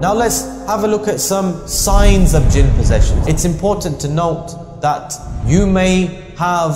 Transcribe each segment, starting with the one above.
Now let's have a look at some signs of jinn possession. It's important to note that you may have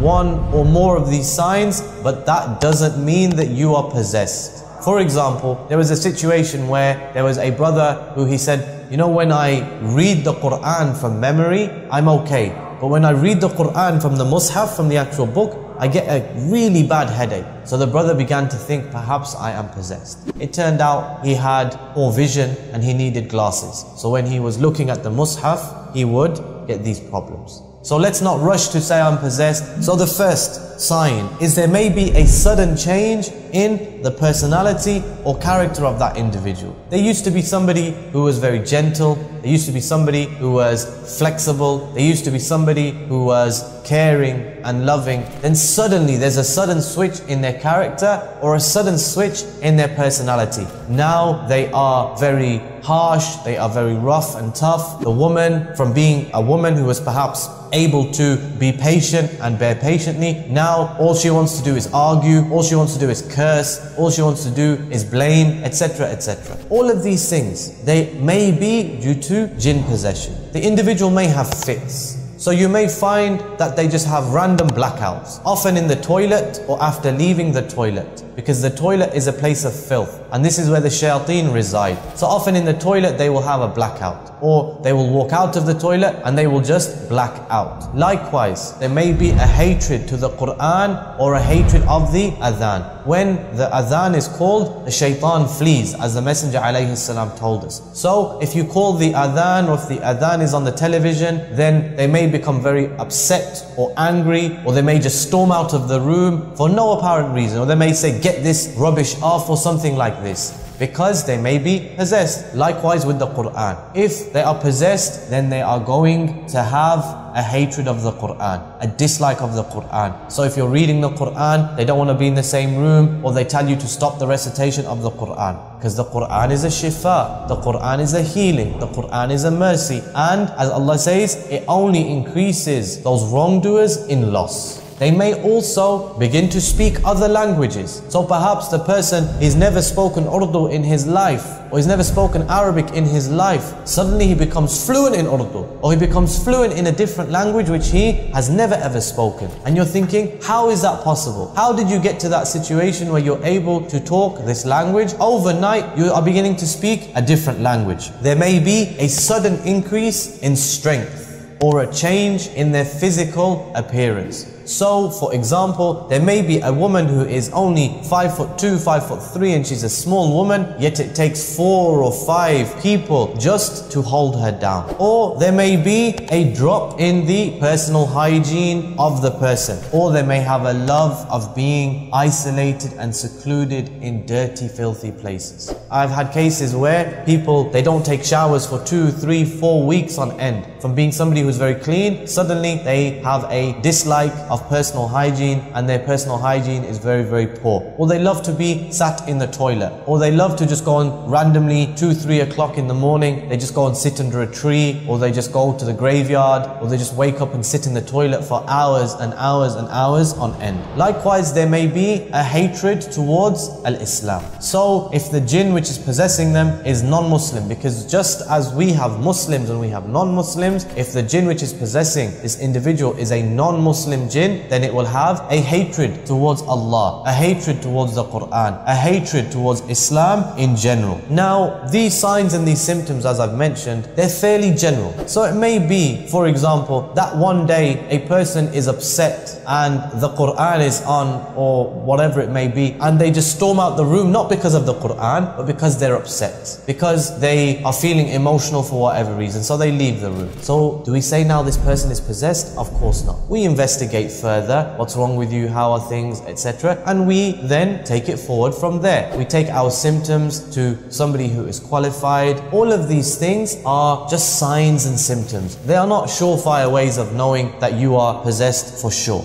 one or more of these signs, but that doesn't mean that you are possessed. For example, there was a situation where there was a brother who he said, you know, when I read the Quran from memory, I'm okay. But when I read the Quran from the Mus'haf, from the actual book, I get a really bad headache. So the brother began to think, perhaps I am possessed. It turned out he had poor vision and he needed glasses. So when he was looking at the Mus'haf, he would get these problems. So let's not rush to say I'm possessed. So the first sign is there may be a sudden change in the personality or character of that individual. There used to be somebody who was very gentle. There used to be somebody who was flexible. There used to be somebody who was caring and loving. Then suddenly there's a sudden switch in their character or a sudden switch in their personality. Now they are very harsh, they are very rough and tough. The woman, from being a woman who was perhaps able to be patient and bear patiently, now all she wants to do is argue, all she wants to do is curse, all she wants to do is blame, etc. etc. All of these things, they may be due to jinn possession. The individual may have fits. So you may find that they just have random blackouts, often in the toilet or after leaving the toilet, because the toilet is a place of filth, and this is where the shayateen reside. So often in the toilet they will have a blackout, or they will walk out of the toilet and they will just black out. Likewise, there may be a hatred to the Quran or a hatred of the adhan. When the adhan is called, the shaitan flees, as the Messenger ﷺ told us. So if you call the adhan or if the adhan is on the television, then they may become very upset or angry, or they may just storm out of the room for no apparent reason, or they may say, get this rubbish off or something like this because they may be possessed. Likewise with the Quran. If they are possessed, then they are going to have a hatred of the Quran, a dislike of the Quran. So if you're reading the Quran, they don't want to be in the same room or they tell you to stop the recitation of the Quran. Because the Quran is a shifa, the Quran is a healing, the Quran is a mercy. And as Allah says, it only increases those wrongdoers in loss. They may also begin to speak other languages. So perhaps the person he's never spoken Urdu in his life or he's never spoken Arabic in his life. Suddenly he becomes fluent in Urdu or he becomes fluent in a different language which he has never ever spoken. And you're thinking, how is that possible? How did you get to that situation where you're able to talk this language? Overnight, you are beginning to speak a different language. There may be a sudden increase in strength or a change in their physical appearance. So, for example, there may be a woman who is only 5 foot 2, 5 foot 3 and she's a small woman, yet it takes 4 or 5 people just to hold her down. Or there may be a drop in the personal hygiene of the person. Or they may have a love of being isolated and secluded in dirty, filthy places. I've had cases where people, they don't take showers for 2, 3, 4 weeks on end. From being somebody who's very clean, suddenly they have a dislike of of personal hygiene and their personal hygiene is very, very poor. Or they love to be sat in the toilet. Or they love to just go and randomly, 2, 3 o'clock in the morning, they just go and sit under a tree, or they just go to the graveyard, or they just wake up and sit in the toilet for hours and hours and hours on end. Likewise, there may be a hatred towards Al-Islam. So, if the jinn which is possessing them is non-Muslim, because just as we have Muslims and we have non-Muslims, if the jinn which is possessing this individual is a non-Muslim jinn, then it will have a hatred towards Allah, a hatred towards the Quran, a hatred towards Islam in general. Now, these signs and these symptoms, as I've mentioned, they're fairly general. So it may be, for example, that one day a person is upset and the Quran is on or whatever it may be, and they just storm out the room, not because of the Quran, but because they're upset, because they are feeling emotional for whatever reason, so they leave the room. So do we say now this person is possessed? Of course not. We investigate further, what's wrong with you, how are things, etc. And we then take it forward from there. We take our symptoms to somebody who is qualified. All of these things are just signs and symptoms. They are not surefire ways of knowing that you are possessed for sure.